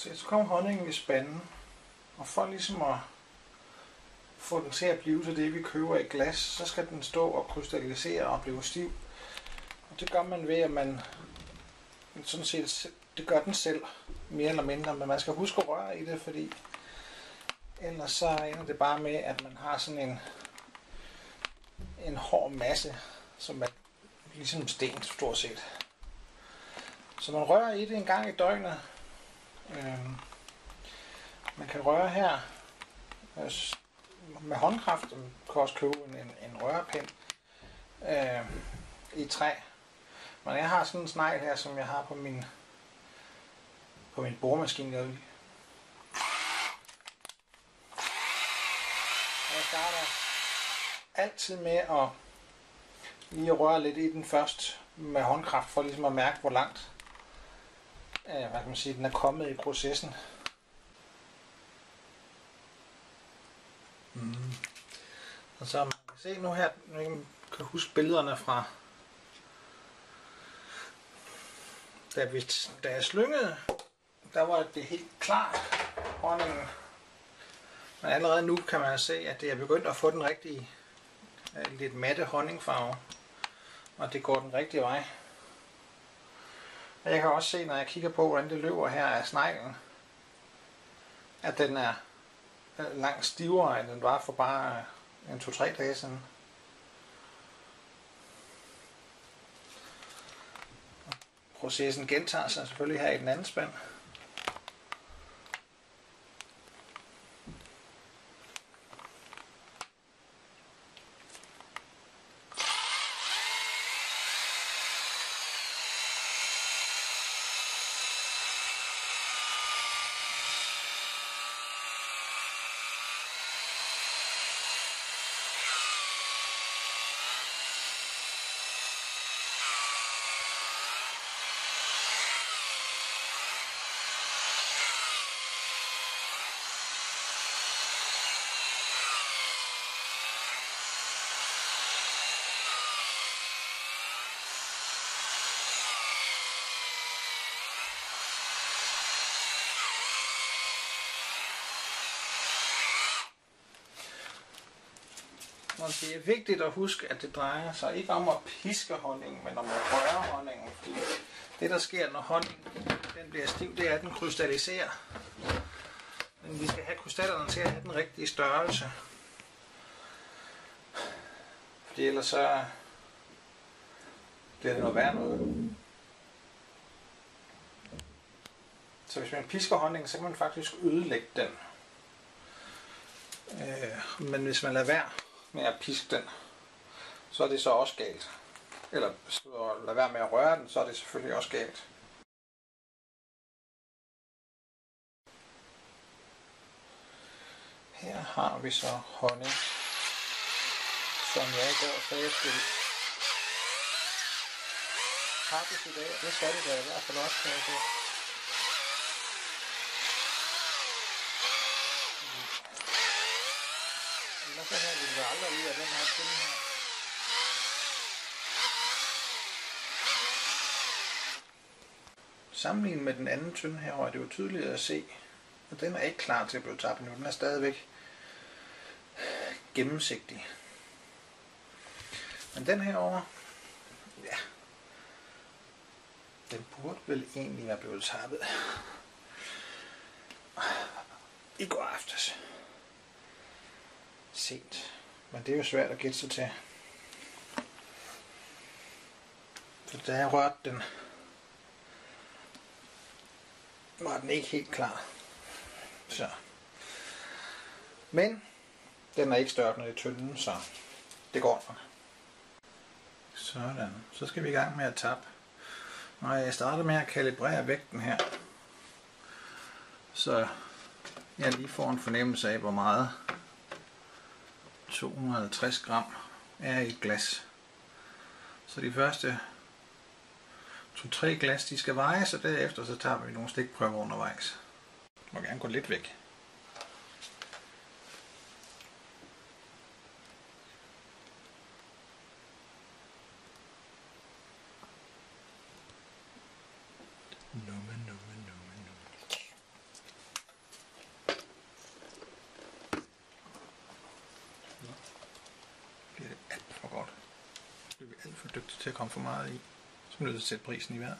Så, så kom honningen i spanden, og for ligesom at få den til at blive til det, vi køber i glas, så skal den stå og krystallisere og blive stiv. Og det gør man ved, at man sådan set, det gør den selv, mere eller mindre, men man skal huske at røre i det, fordi ellers så ender det bare med, at man har sådan en, en hård masse, som er ligesom sten stort set. Så man rører i det en gang i døgnet. Øhm, man kan røre her øh, med håndkraft. Man kan også købe en, en rørepind øh, i træ. Men jeg har sådan en snegl her, som jeg har på min på min boremaskine derude. Jeg starter altid med at lige røre lidt i den først med håndkraft, for ligesom at mærke, hvor langt øh, hvad kan man sige, den er kommet i processen. Mm. Og så man kan se nu her, nu kan huske billederne fra da, vi, da jeg slyngede, der var det helt klart honningen. Men allerede nu kan man se, at det er begyndt at få den rigtige øh, lidt matte honningfarve. Og det går den rigtige vej. Og jeg kan også se, når jeg kigger på, hvordan det løber her af sneglen, at den er langt stivere, end den var for bare en 2-3 dage siden. Processen gentager sig selvfølgelig her i den anden spand. Og det er vigtigt at huske, at det drejer sig ikke om at piske honningen, men om at røre honningen. Fordi det, der sker, når honningen den bliver stiv, det er, at den krystalliserer. Men vi skal have krystallerne til at have den rigtige størrelse. Fordi ellers så bliver det noget værd noget. Så hvis man pisker honningen, så kan man faktisk ødelægge den. Øh, men hvis man lader være, med at piske den, så er det så også galt. Eller lad lade være med at røre den, så er det selvfølgelig også galt. Her har vi så honning, som jeg i går sagde skulle pakkes i dag. Det skal det da i hvert fald også, kan jeg sige. Og så havde vi aldrig ud af den her tynde her. Sammenlignet med den anden tynde herovre er det jo tydeligt at se, at den er ikke klar til at blive tabt nu. Den er stadigvæk gennemsigtig. Men den herovre, ja, den burde vel egentlig være blevet tappet i går aftes sent. Men det er jo svært at gætte sig til. For da jeg rørte den, var den ikke helt klar. Så. Men den er ikke større i tynden, så det går nok. Sådan. Så skal vi i gang med at tappe. Når jeg starter med at kalibrere vægten her, så jeg lige får en fornemmelse af, hvor meget 250 gram er i et glas. Så de første 2-3 glas, de skal vejes, og derefter så tager vi nogle stikprøver undervejs. Jeg må gerne gå lidt væk. Nummer, nummer. For dygtig til at komme for meget i. Så bliver du nødt til at sætte prisen i vejret.